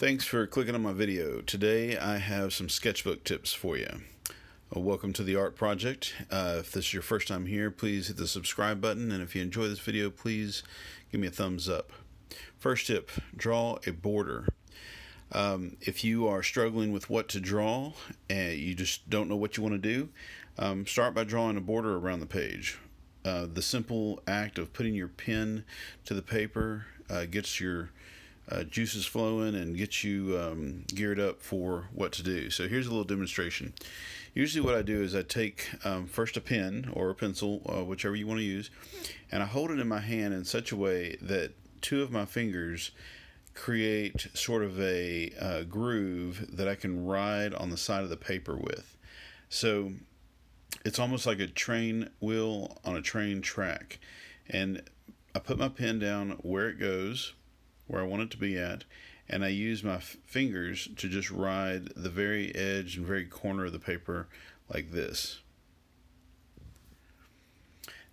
Thanks for clicking on my video. Today I have some sketchbook tips for you. Uh, welcome to the art project. Uh, if this is your first time here, please hit the subscribe button and if you enjoy this video, please give me a thumbs up. First tip, draw a border. Um, if you are struggling with what to draw and you just don't know what you want to do, um, start by drawing a border around the page. Uh, the simple act of putting your pen to the paper uh, gets your uh, juices flowing and get you um, geared up for what to do. So here's a little demonstration. Usually what I do is I take um, first a pen or a pencil, uh, whichever you want to use, and I hold it in my hand in such a way that two of my fingers create sort of a uh, groove that I can ride on the side of the paper with. So it's almost like a train wheel on a train track. And I put my pen down where it goes where I want it to be at, and I use my f- fingers to just ride the very edge and very corner of the paper like this.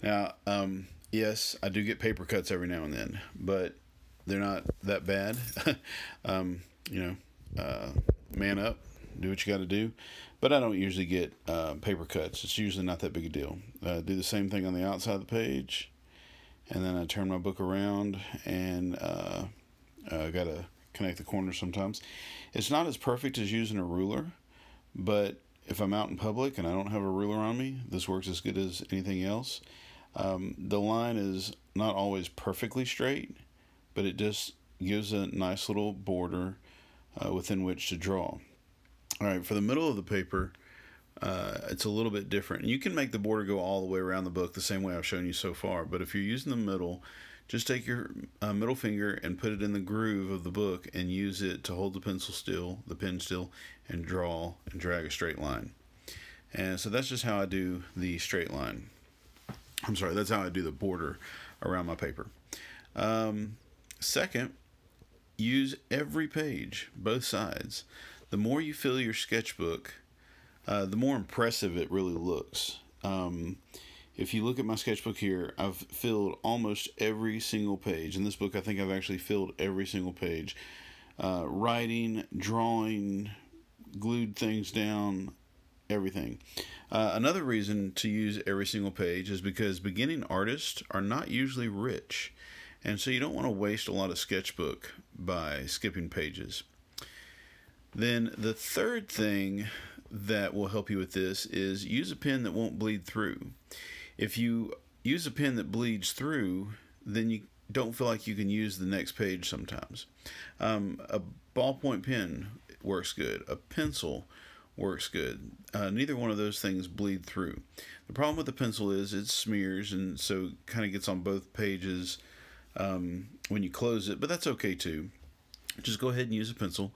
Now, um, yes, I do get paper cuts every now and then, but they're not that bad. um, you know, uh, man up, do what you got to do. But I don't usually get uh, paper cuts. It's usually not that big a deal. Uh, do the same thing on the outside of the page, and then I turn my book around and uh, Got to connect the corners sometimes. It's not as perfect as using a ruler, but if I'm out in public and I don't have a ruler on me, this works as good as anything else. Um, the line is not always perfectly straight, but it just gives a nice little border uh, within which to draw. All right, for the middle of the paper, uh, it's a little bit different. You can make the border go all the way around the book the same way I've shown you so far, but if you're using the middle, just take your uh, middle finger and put it in the groove of the book and use it to hold the pencil still, the pen still, and draw and drag a straight line. And so that's just how I do the straight line. I'm sorry, that's how I do the border around my paper. Um, second, use every page, both sides. The more you fill your sketchbook, uh, the more impressive it really looks. Um, if you look at my sketchbook here, I've filled almost every single page. In this book, I think I've actually filled every single page. Uh, writing, drawing, glued things down, everything. Uh, another reason to use every single page is because beginning artists are not usually rich. And so you don't want to waste a lot of sketchbook by skipping pages. Then the third thing that will help you with this is use a pen that won't bleed through if you use a pen that bleeds through, then you don't feel like you can use the next page sometimes. Um, a ballpoint pen works good. A pencil works good. Uh, neither one of those things bleed through. The problem with the pencil is it smears and so kind of gets on both pages um, when you close it, but that's okay too. Just go ahead and use a pencil.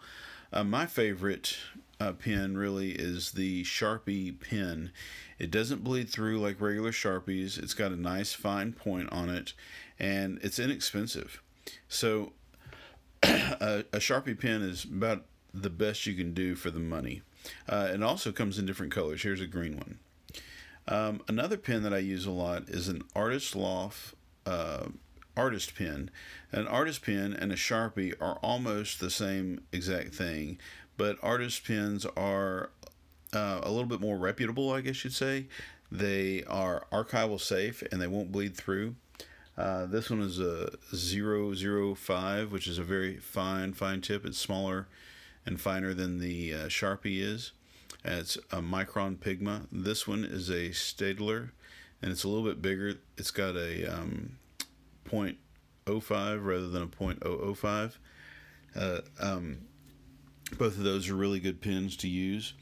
Uh, my favorite uh, pen really is the Sharpie pen. It doesn't bleed through like regular Sharpies. It's got a nice fine point on it, and it's inexpensive. So a, a Sharpie pen is about the best you can do for the money. Uh, it also comes in different colors. Here's a green one. Um, another pen that I use a lot is an Artist Loft uh, artist pen. An artist pen and a Sharpie are almost the same exact thing, but artist pens are uh, a little bit more reputable, I guess you'd say. They are archival safe and they won't bleed through. Uh, this one is a 005, which is a very fine, fine tip. It's smaller and finer than the uh, Sharpie is. it's a Micron Pigma. This one is a Staedtler, and it's a little bit bigger. It's got a um, 0.05 rather than a 0.005. Uh, um, both of those are really good pens to use.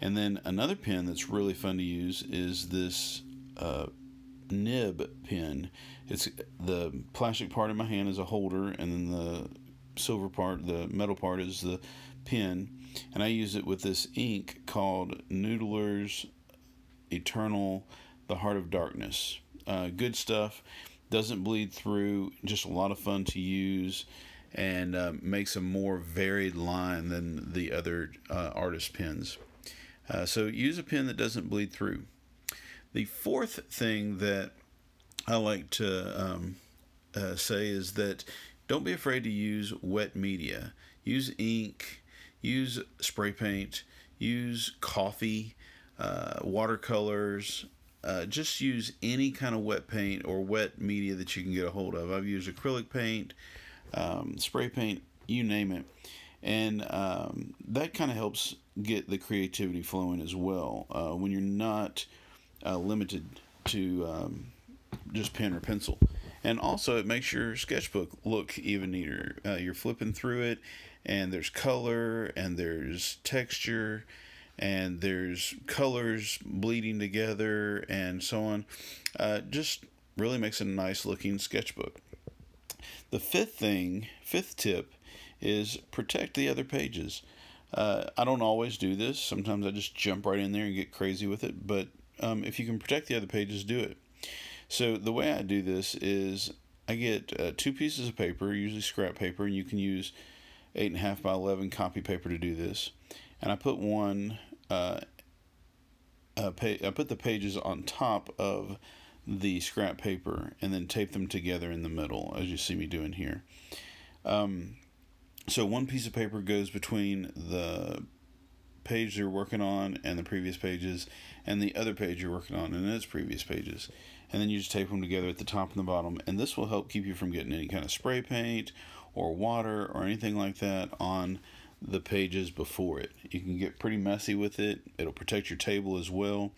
And then another pen that's really fun to use is this uh, nib pen. It's the plastic part in my hand is a holder, and then the silver part, the metal part, is the pen. And I use it with this ink called Noodler's Eternal The Heart of Darkness. Uh, good stuff. Doesn't bleed through. Just a lot of fun to use and uh, makes a more varied line than the other uh, artist pens. Uh, so use a pen that doesn't bleed through. The fourth thing that I like to um, uh, say is that don't be afraid to use wet media. use ink, use spray paint, use coffee, uh, watercolors. Uh, just use any kind of wet paint or wet media that you can get a hold of. I've used acrylic paint, um, spray paint, you name it. And um, that kind of helps get the creativity flowing as well uh, when you're not uh, limited to um, just pen or pencil. And also, it makes your sketchbook look even neater. Uh, you're flipping through it, and there's color, and there's texture, and there's colors bleeding together, and so on. Uh, just really makes a nice looking sketchbook. The fifth thing, fifth tip, is protect the other pages. Uh, I don't always do this. Sometimes I just jump right in there and get crazy with it. But um, if you can protect the other pages, do it. So the way I do this is I get uh, two pieces of paper, usually scrap paper, and you can use eight and a half by eleven copy paper to do this. And I put one, uh, uh, I put the pages on top of the scrap paper and then tape them together in the middle, as you see me doing here. Um, so one piece of paper goes between the page you're working on and the previous pages, and the other page you're working on and its previous pages and then you just tape them together at the top and the bottom and this will help keep you from getting any kind of spray paint or water or anything like that on the pages before it. You can get pretty messy with it. It'll protect your table as well.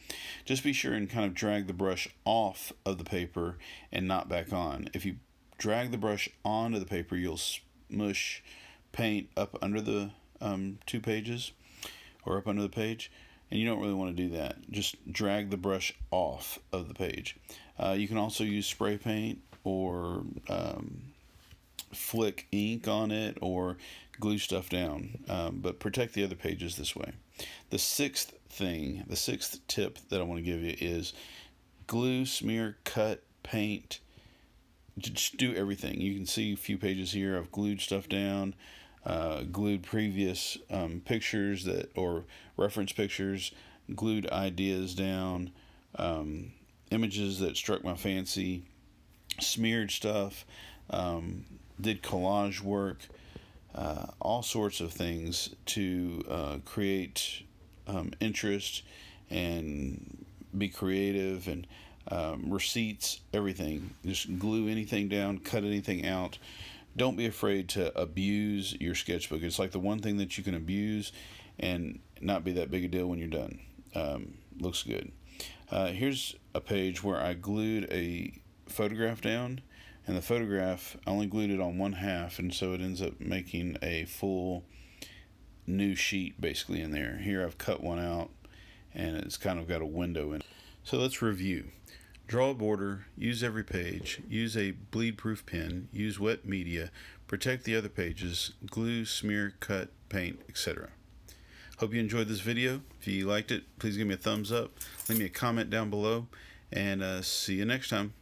Just be sure and kind of drag the brush off of the paper and not back on. If you drag the brush onto the paper, you'll smush paint up under the um, two pages or up under the page and you don't really want to do that. Just drag the brush off of the page. Uh, you can also use spray paint or um, flick ink on it or glue stuff down, um, but protect the other pages this way. The sixth thing, the sixth tip that I want to give you is glue, smear, cut, paint. Just do everything. You can see a few pages here. I've glued stuff down uh, glued previous um, pictures that or reference pictures, glued ideas down, um, images that struck my fancy, smeared stuff, um, did collage work, uh, all sorts of things to uh, create um, interest and be creative and um, receipts, everything. Just glue anything down, cut anything out don't be afraid to abuse your sketchbook. It's like the one thing that you can abuse and not be that big a deal when you're done. Um, looks good. Uh, here's a page where I glued a photograph down, and the photograph I only glued it on one half, and so it ends up making a full new sheet basically in there. Here I've cut one out, and it's kind of got a window in it. So let's review. Draw a border, use every page, use a bleed proof pen, use wet media, protect the other pages, glue, smear, cut, paint, etc. Hope you enjoyed this video. If you liked it, please give me a thumbs up, leave me a comment down below, and uh, see you next time.